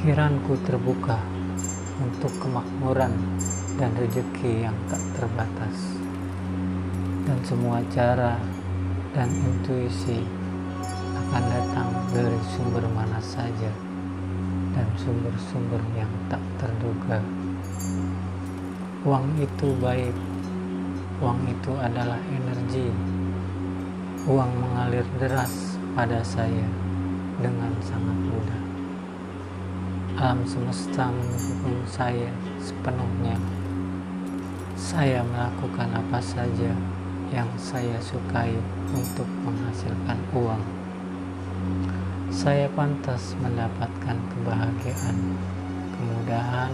Pikiranku terbuka untuk kemakmuran dan rezeki yang tak terbatas. Dan semua cara dan intuisi akan datang dari sumber mana saja dan sumber-sumber yang tak terduga. Uang itu baik, uang itu adalah energi. Uang mengalir deras pada saya dengan sangat mudah. Alam semesta mendukung saya sepenuhnya. Saya melakukan apa saja yang saya sukai untuk menghasilkan uang. Saya pantas mendapatkan kebahagiaan, kemudahan,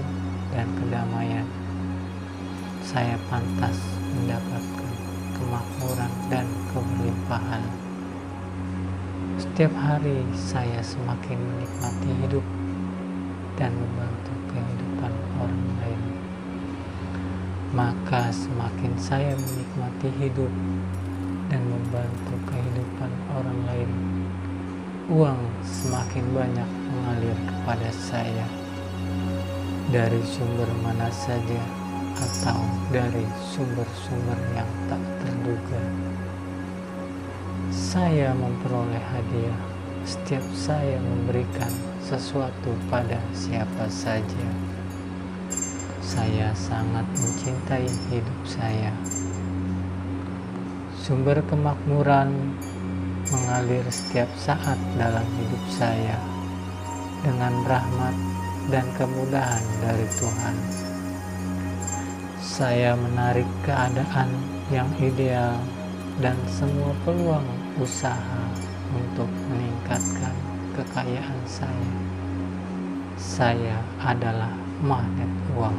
dan kedamaian. Saya pantas mendapatkan kemakmuran dan kelimpahan. Setiap hari saya semakin menikmati hidup dan membantu kehidupan orang lain. Maka semakin saya menikmati hidup dan membantu kehidupan orang lain, uang semakin banyak mengalir kepada saya dari sumber mana saja atau dari sumber-sumber yang tak terduga. Saya memperoleh hadiah setiap saya memberikan sesuatu pada siapa saja. Saya sangat mencintai hidup saya. Sumber kemakmuran mengalir setiap saat dalam hidup saya dengan rahmat dan kemudahan dari Tuhan. Saya menarik keadaan yang ideal dan semua peluang usaha untuk meningkatkan kekayaan saya. Saya adalah magnet uang.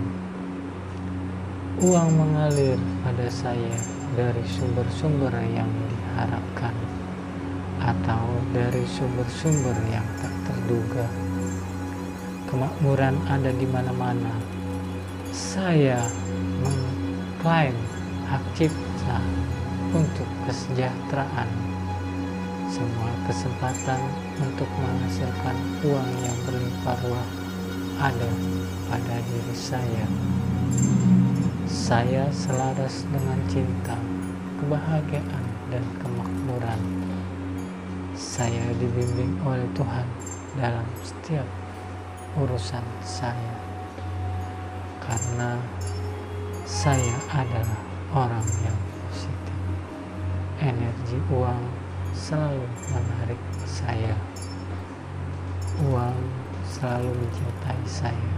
Uang mengalir pada saya dari sumber-sumber yang diharapkan atau dari sumber-sumber yang tak terduga. Kemakmuran ada di mana-mana. Saya mengklaim hak cipta untuk kesejahteraan semua kesempatan untuk menghasilkan uang yang berlimpah ruah ada pada diri saya. Saya selaras dengan cinta, kebahagiaan, dan kemakmuran. Saya dibimbing oleh Tuhan dalam setiap urusan saya, karena saya adalah orang yang positif. Energi uang selalu menarik saya. Uang selalu mencintai saya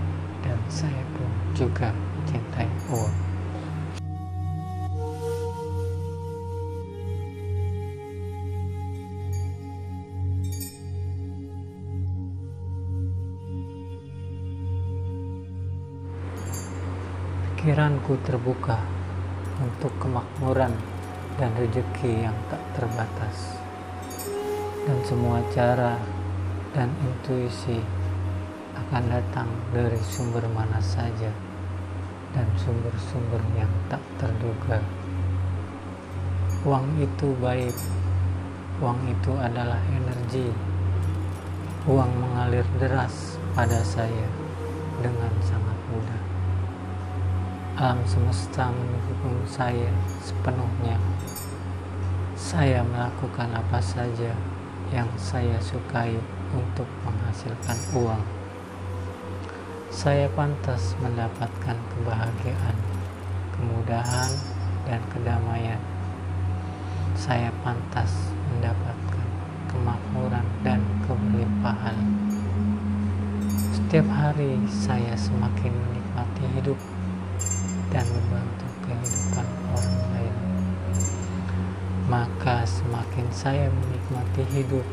dan saya pun juga mencintai uang. Pikiranku terbuka untuk kemakmuran dan rezeki yang tak terbatas dan semua cara dan intuisi akan datang dari sumber mana saja dan sumber-sumber yang tak terduga. Uang itu baik, uang itu adalah energi. Uang mengalir deras pada saya dengan sangat mudah. Alam semesta mendukung saya sepenuhnya. Saya melakukan apa saja yang saya sukai untuk menghasilkan uang. Saya pantas mendapatkan kebahagiaan, kemudahan, dan kedamaian. Saya pantas mendapatkan kemakmuran dan kelimpahan. Setiap hari saya semakin menikmati hidup dan membantu kehidupan orang lain. Saya menikmati hidup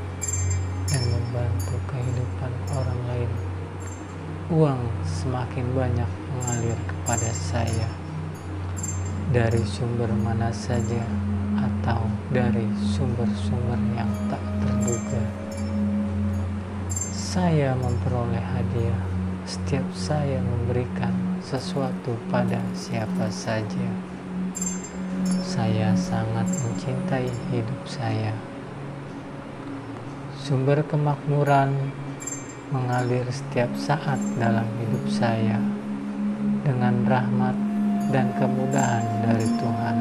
dan membantu kehidupan orang lain, uang semakin banyak mengalir kepada saya dari sumber mana saja atau dari sumber-sumber yang tak terduga. Saya memperoleh hadiah setiap saya memberikan sesuatu pada siapa saja. Saya sangat mencintai hidup saya. Sumber kemakmuran mengalir setiap saat dalam hidup saya dengan rahmat dan kemudahan dari Tuhan.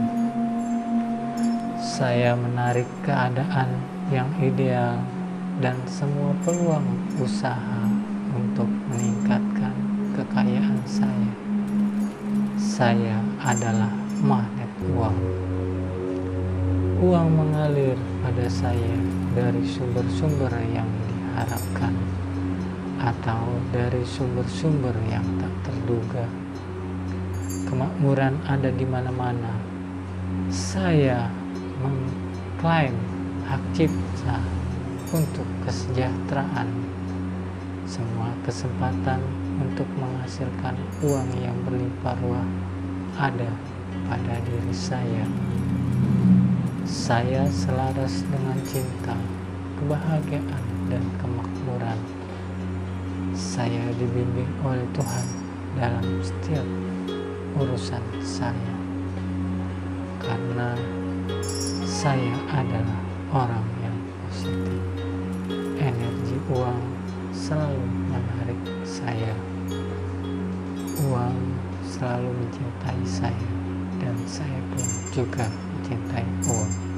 Saya menarik keadaan yang ideal dan semua peluang usaha untuk meningkatkan kekayaan saya. Saya adalah magnet uang. Uang mengalir pada saya dari sumber-sumber yang diharapkan atau dari sumber-sumber yang tak terduga. Kemakmuran ada di mana-mana. Saya mengklaim hak cipta untuk kesejahteraan. Semua kesempatan untuk menghasilkan uang yang berlimpah ruah ada pada diri saya. Saya selaras dengan cinta, kebahagiaan, dan kemakmuran. Saya dibimbing oleh Tuhan dalam setiap urusan saya karena saya adalah orang yang positif. Energi uang selalu menarik saya. Uang selalu mencintai saya 南塞波诸葛天台佛。